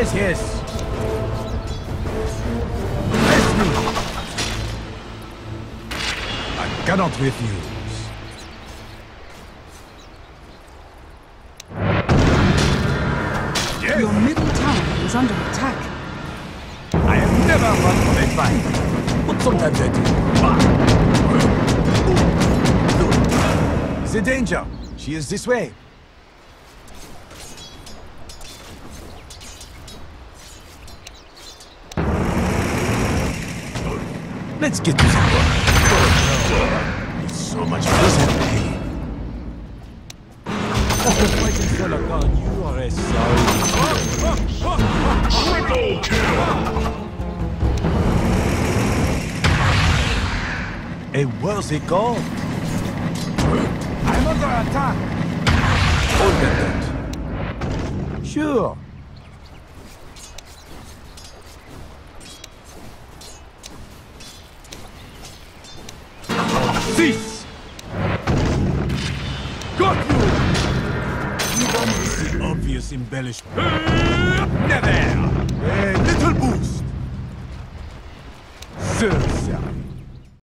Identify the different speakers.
Speaker 1: Yes. yes. Bless me. I cannot refuse. Yes.
Speaker 2: Your middle tower is under attack.
Speaker 1: I have never run from a fight, but sometimes I do. The danger. She is this way. Let's get this. It's so much prison pain. Fighting for Lacan, you are a sorry.
Speaker 3: Triple kill!
Speaker 1: A worthy goal. I'm under attack. Hold that. Sure. Cease! Got you! You want to see obvious embellishment? Never! A little boost. Sir, sir.